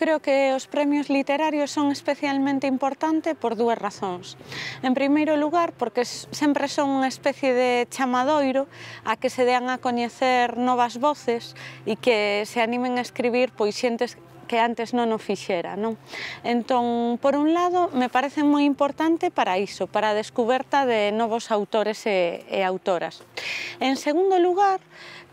creo que os premios literarios son especialmente importante por dúas razóns. En primeiro lugar, porque sempre son unha especie de chamadoiro a que se dean a coñecer novas voces e que se animen a escribir pois xentes que antes non o fixera. Non? Entón, por un lado, me parece moi importante para iso, para a descoberta de novos autores e, e autoras. En segundo lugar,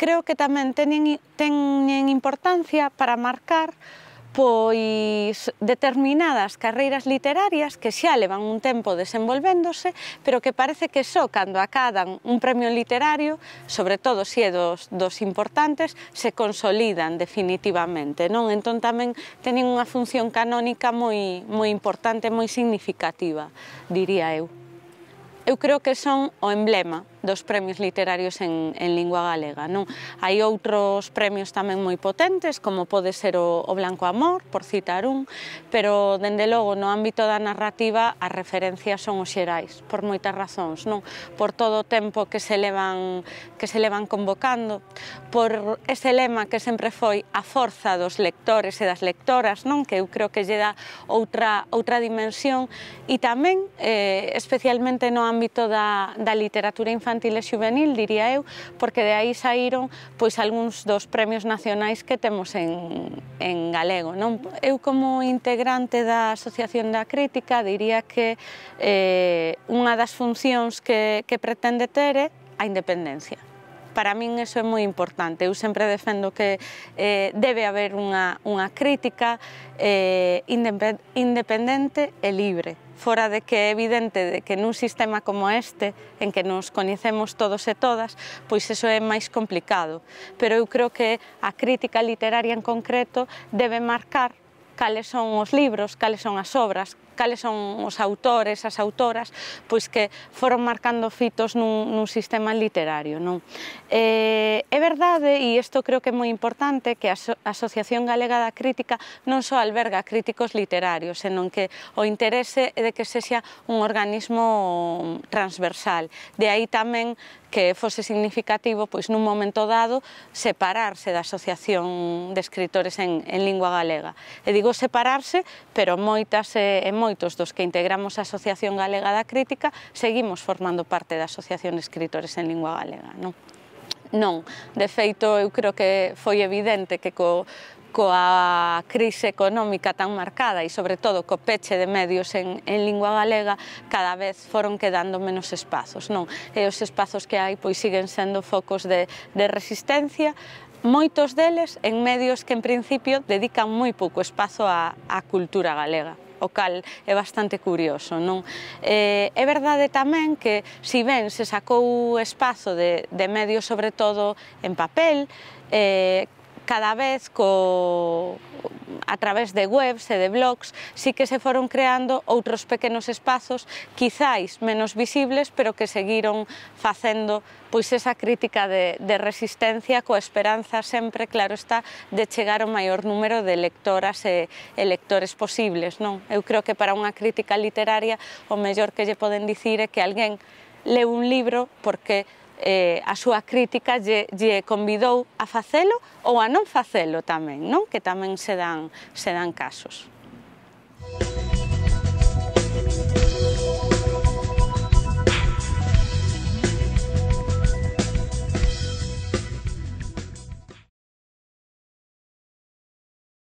creo que tamén teñen, teñen importancia para marcar pois determinadas carreiras literarias que xa levan un tempo desenvolvéndose, pero que parece que só cando acadan un premio literario, sobre todo se é dos, dos importantes, se consolidan definitivamente. Non? Entón tamén teñen unha función canónica moi, moi importante, moi significativa, diría eu. Eu creo que son o emblema dos premios literarios en, en lingua galega. Non? Hai outros premios tamén moi potentes, como pode ser o, o Blanco Amor, por citar un, pero, dende logo, no ámbito da narrativa, as referencias son os xerais, por moitas razóns, non? Por todo o tempo que se levan, que se levan convocando, por ese lema que sempre foi a forza dos lectores e das lectoras, non? Que eu creo que lle dá outra, outra dimensión e tamén, eh, especialmente no ámbito da, da literatura infantil, infantil e juvenil, diría eu, porque de aí saíron pois algúns dos premios nacionais que temos en, en galego. Non? Eu como integrante da Asociación da Crítica diría que eh, unha das funcións que, que pretende ter é a independencia. Para min eso é moi importante. Eu sempre defendo que eh, debe haber unha, unha crítica eh, independente e libre fora de que é evidente de que nun sistema como este, en que nos coñecemos todos e todas, pois eso é máis complicado. Pero eu creo que a crítica literaria en concreto debe marcar cales son os libros, cales son as obras, cales son os autores, as autoras, pois que foron marcando fitos nun, nun sistema literario. Non? Eh, é verdade, e isto creo que é moi importante, que a Asociación Galega da Crítica non só alberga críticos literarios, senón que o interese é de que sexa un organismo transversal. De aí tamén que fose significativo, pois nun momento dado, separarse da Asociación de Escritores en, en Lingua Galega. E digo digo separarse, pero moitas eh, e moitos dos que integramos a Asociación Galega da Crítica seguimos formando parte da Asociación de Escritores en Lingua Galega. Non? non. De feito, eu creo que foi evidente que co, coa crise económica tan marcada e sobre todo co peche de medios en, en lingua galega cada vez foron quedando menos espazos non e os espazos que hai pois siguen sendo focos de, de resistencia moitos deles en medios que en principio dedican moi pouco espazo á, á cultura galega o cal é bastante curioso, non? Eh, é verdade tamén que si ben se sacou espazo de, de medios sobre todo en papel, eh, cada vez co a través de webs e de blogs sí que se foron creando outros pequenos espazos quizáis menos visibles pero que seguiron facendo pois esa crítica de, de resistencia coa esperanza sempre claro está de chegar ao maior número de lectoras e, e lectores posibles non? Eu creo que para unha crítica literaria o mellor que lle poden dicir é que alguén leu un libro porque eh, a súa crítica lle, lle convidou a facelo ou a non facelo tamén, non? que tamén se dan, se dan casos.